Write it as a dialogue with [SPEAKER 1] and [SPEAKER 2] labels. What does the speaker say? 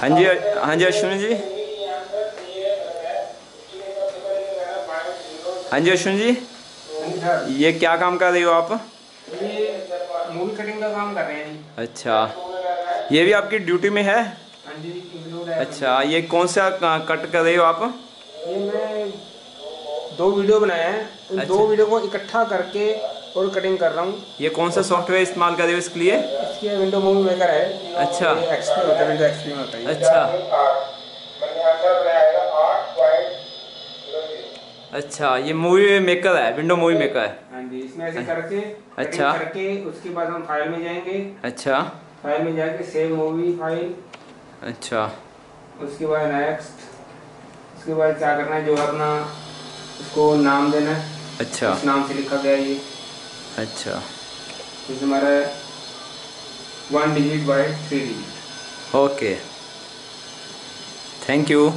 [SPEAKER 1] हाँ जी हाँ जी अश्विनी जी। हाँ जी अश्विन जी। ये क्या काम कर रही हो आप?
[SPEAKER 2] मूवी कटिंग का काम कर रहे हैं
[SPEAKER 1] अच्छा। ये भी आपकी ड्यूटी में है? अच्छा ये कौन सा कट कर रहे हो आप?
[SPEAKER 2] ये मैं दो वीडियो बनाए हैं। उन
[SPEAKER 1] अच्छा।
[SPEAKER 2] दो वीडियो को इकट्ठा करके और कटिंग कर रहा हूँ।
[SPEAKER 1] ये कौन सा सॉफ्टवेयर इस्तेमाल कर रही हो इसके लिए?
[SPEAKER 2] इसके विंडो मूवी मेकर है।
[SPEAKER 1] अच्छा।
[SPEAKER 2] एक्सपी होता है विंडो एक्सपी में होता है।
[SPEAKER 1] अच्छा। अच्छा ये मूवी मेकर है विंडो मूवी मेकर है।
[SPEAKER 2] हाँ जी इसमें ऐसे करके
[SPEAKER 1] अच्छा।
[SPEAKER 2] करके उसके बाद हम फ़ाइल में जाएँगे।
[SPEAKER 1] अच्छा।
[SPEAKER 2] फ़ाइल में जाके सेव मूवी फ़ाइल
[SPEAKER 1] अच्छा।
[SPEAKER 2] उसके बाद नेक्स्ट उसके बाद क्या करना है जो अपना उसको नाम देना है।
[SPEAKER 1] अच्छा।
[SPEAKER 2] नाम से लिखा गया ये।
[SPEAKER 1] अच्छा।
[SPEAKER 2] जैसे हमारा one digit by three digit
[SPEAKER 1] okay thank you